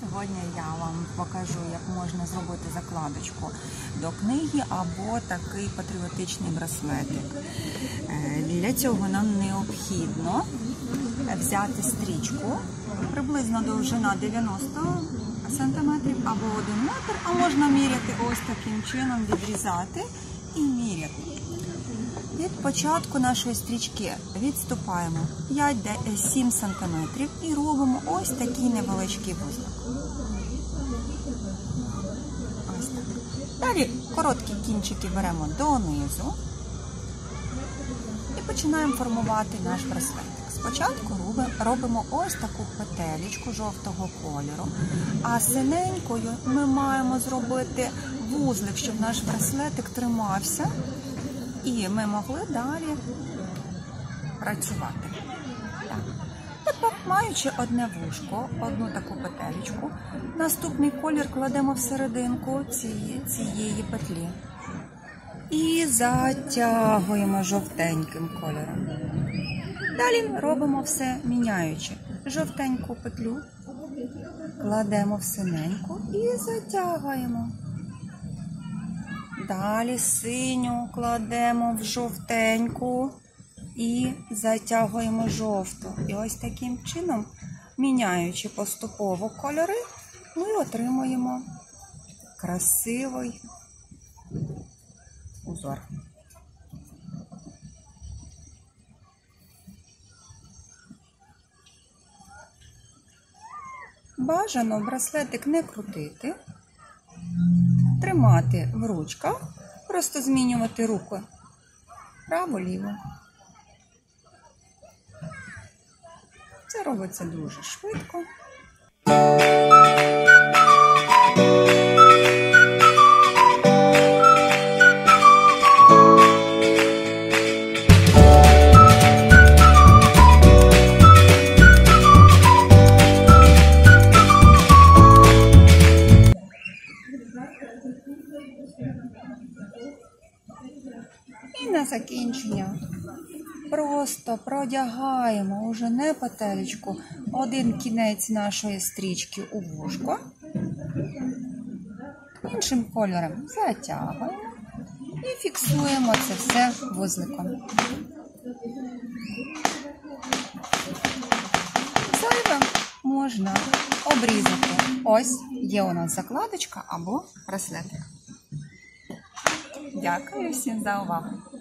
Сьогодні я вам покажу, як можна зробити закладочку до книги або такий патріотичний браслетик. Е, Для цього нам необхідно взяти стрічку, приблизно довжина 90 см або 1 метр, а можна міряти ось таким чином, відрізати і міряти. Від початку нашої стрічки відступаємо 5-7 см і робимо ось такий невеличкий вузлик. Ось так. Далі короткі кінчики беремо донизу і починаємо формувати наш браслетик. Спочатку робимо ось таку петелечку жовтого кольору, а синенькою ми маємо зробити вузлик, щоб наш браслетик тримався. І ми могли далі працювати. Так. Тепер, маючи одне вушко, одну таку петелечку, наступний колір кладемо в серединку цієї, цієї петлі і затягуємо жовтеньким кольором. Далі робимо все міняючи. Жовтеньку петлю кладемо в синеньку і затягуємо. Далі синю кладемо в жовтеньку і затягуємо жовту. І ось таким чином, міняючи поступово кольори, ми отримуємо красивий узор. Бажано браслетик не крутити тримати в ручках, просто змінювати руку право-ліво. Це робиться дуже швидко. На закінчення просто продягаємо уже не петелечку, один кінець нашої стрічки у вушко, іншим кольором затягуємо і фіксуємо це все вузликом. Зайве можна обрізати. Ось є у нас закладочка або браслетик. Дякую всім за увагу!